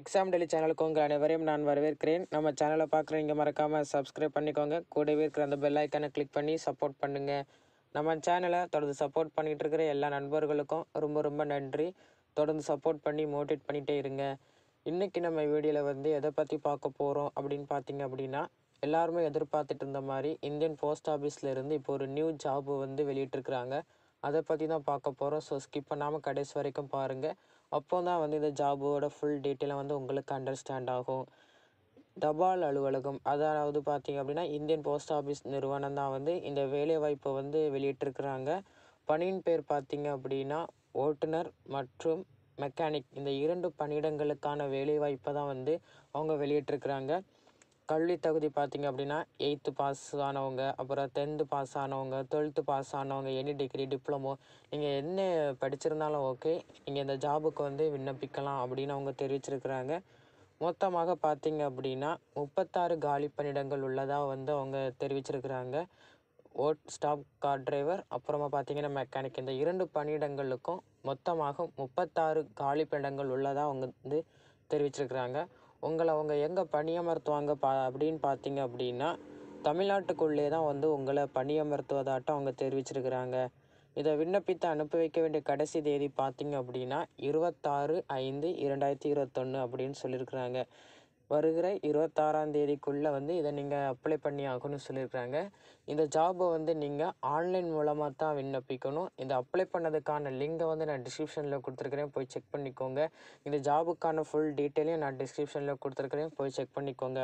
Exam டெலி சேனலுக்கு உங்கள் அனைவரையும் நான் வரவேற்கிறேன். நம்ம சேனலை பார்க்குறீங்க மறக்காமல் சப்ஸ்கிரைப் பண்ணிக்கோங்க. கூடவே இருக்கிற அந்த பெல் ஐக்கானை கிளிக் பண்ணி சப்போர்ட் பண்ணுங்கள் நம்ம சேனலை தொடர்ந்து சப்போர்ட் பண்ணிகிட்டு இருக்கிற எல்லா நண்பர்களுக்கும் ரொம்ப ரொம்ப நன்றி. தொடர்ந்து சப்போர்ட் பண்ணி மோட்டிவேட் பண்ணிகிட்டே இருங்க. இன்றைக்கி நம்ம வீடியோவில் வந்து எதை பற்றி பார்க்க போகிறோம் அப்படின்னு பார்த்தீங்க அப்படின்னா எல்லாருமே எதிர்பார்த்துட்டு இருந்த மாதிரி இந்தியன் போஸ்ட் ஆஃபீஸில் இருந்து இப்போ ஒரு நியூ ஜாப் வந்து வெளியிட்டிருக்கிறாங்க. அதை பற்றி தான் பார்க்க போகிறோம் ஸோ ஸ்கிப் பண்ணாமல் கடைசி வரைக்கும் பாருங்கள் அப்போ தான் வந்து இந்த ஜாபோட ஃபுல் டீட்டெயிலாக வந்து உங்களுக்கு அண்டர்ஸ்டாண்ட் ஆகும். தபால் அலுவலகம் அதாவது பார்த்தீங்க அப்படின்னா இந்தியன் போஸ்ட் ஆஃபீஸ் நிறுவனம் தான் வந்து இந்த வேலைவாய்ப்பை வந்து வெளியிட்டிருக்கிறாங்க. பணியின் பேர் பார்த்தீங்க அப்படின்னா ஓட்டுநர் மற்றும் மெக்கானிக் இந்த இரண்டு பணியிடங்களுக்கான வேலைவாய்ப்பை தான் வந்து அவங்க வெளியிட்டிருக்கிறாங்க. கல்வி தகுதி பார்த்தீங்க அப்படின்னா எயித்து பாஸ் ஆனவங்க அப்புறம் டென்த்து பாஸ் ஆனவங்க டுவெல்த்து பாஸ் ஆனவங்க எனி டிகிரி டிப்ளமோ நீங்கள் என்ன படிச்சிருந்தாலும் ஓகே நீங்கள் இந்த ஜாபுக்கு வந்து விண்ணப்பிக்கலாம் அப்படின்னு அவங்க தெரிவிச்சிருக்கிறாங்க. மொத்தமாக பார்த்தீங்க அப்படின்னா முப்பத்தாறு காலி பணியிடங்கள் உள்ளதாக வந்து அவங்க தெரிவிச்சிருக்கிறாங்க. ஓட் ஸ்டாப் கார் டிரைவர் அப்புறமா பார்த்தீங்கன்னா மெக்கானிக் இந்த இரண்டு பணியிடங்களுக்கும் மொத்தமாக முப்பத்தாறு காலி பணியிடங்கள் உள்ளதாக அவங்க வந்து தெரிவிச்சிருக்கிறாங்க. உங்களை அவங்க எங்கே பணியமர்த்துவாங்க பா அப்படின்னு பார்த்தீங்க அப்படின்னா தமிழ்நாட்டுக்குள்ளே தான் வந்து உங்களை பணியமர்த்துவதாட்டம் அவங்க தெரிவிச்சிருக்கிறாங்க. இதை விண்ணப்பித்து அனுப்பி வைக்க வேண்டிய கடைசி தேதி பார்த்தீங்க அப்படின்னா இருபத்தாறு ஐந்து இரண்டாயிரத்தி இருபத்தொன்று அப்படின்னு சொல்லியிருக்கிறாங்க. வருகிற இருபத்தாறாம் தேதிக்குள்ளே வந்து இதை நீங்கள் அப்ளை பண்ணி ஆகணும்னு சொல்லியிருக்கிறாங்க. இந்த ஜாபை வந்து நீங்கள் ஆன்லைன் மூலமாக தான் விண்ணப்பிக்கணும். இந்த அப்ளை பண்ணதுக்கான லிங்கை வந்து நான் டிஸ்கிரிப்ஷனில் கொடுத்துருக்குறேன். போய் செக் பண்ணிக்கோங்க. இந்த ஜாபுக்கான ஃபுல் டீட்டெயிலையும் நான் டிஸ்கிரிப்ஷனில் கொடுத்துருக்குறேன். போய் செக் பண்ணிக்கோங்க.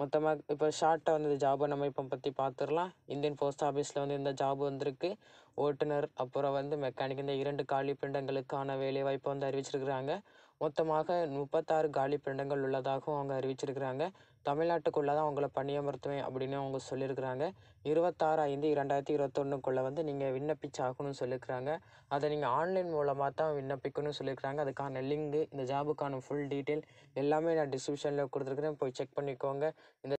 மொத்தமாக இப்போ ஷார்ட்டாக வந்து இந்த ஜாபை நம்ம இப்போ பற்றி பார்த்துடலாம் இந்தியன் போஸ்ட் ஆஃபீஸில் வந்து இந்த ஜாப் வந்திருக்கு. ஓட்டுநர் அப்புறம் வந்து மெக்கானிக் இந்த இரண்டு காலி பிண்டங்களுக்கான வேலைவாய்ப்பை வந்து அறிவிச்சிருக்கிறாங்க. மொத்தமாக முப்பத்தாறு காலி பிண்டங்கள் உள்ளதாகவும் அவங்க அறிவிச்சிருக்கிறாங்க. தமிழ்நாட்டுக்குள்ளே தான் அவங்கள பணியமர்த்துவேன் அப்படின்னு அவங்க சொல்லியிருக்கிறாங்க. இருபத்தாறு ஐந்து இரண்டாயிரத்தி இருபத்தொன்னுக்குள்ளே வந்து நீங்கள் விண்ணப்பிச்சாகணும்னு சொல்லியிருக்கிறாங்க. அதை நீங்கள் ஆன்லைன் மூலமாக தான் விண்ணப்பிக்கணும்னு சொல்லியிருக்கிறாங்க. அதுக்கான லிங்கு இந்த ஜாபுக்கான ஃபுல் டீட்டெயில் எல்லாமே நான் டிஸ்கிரிப்ஷனில் கொடுத்துருக்குறேன். போய் செக் பண்ணிக்கோங்க. இந்த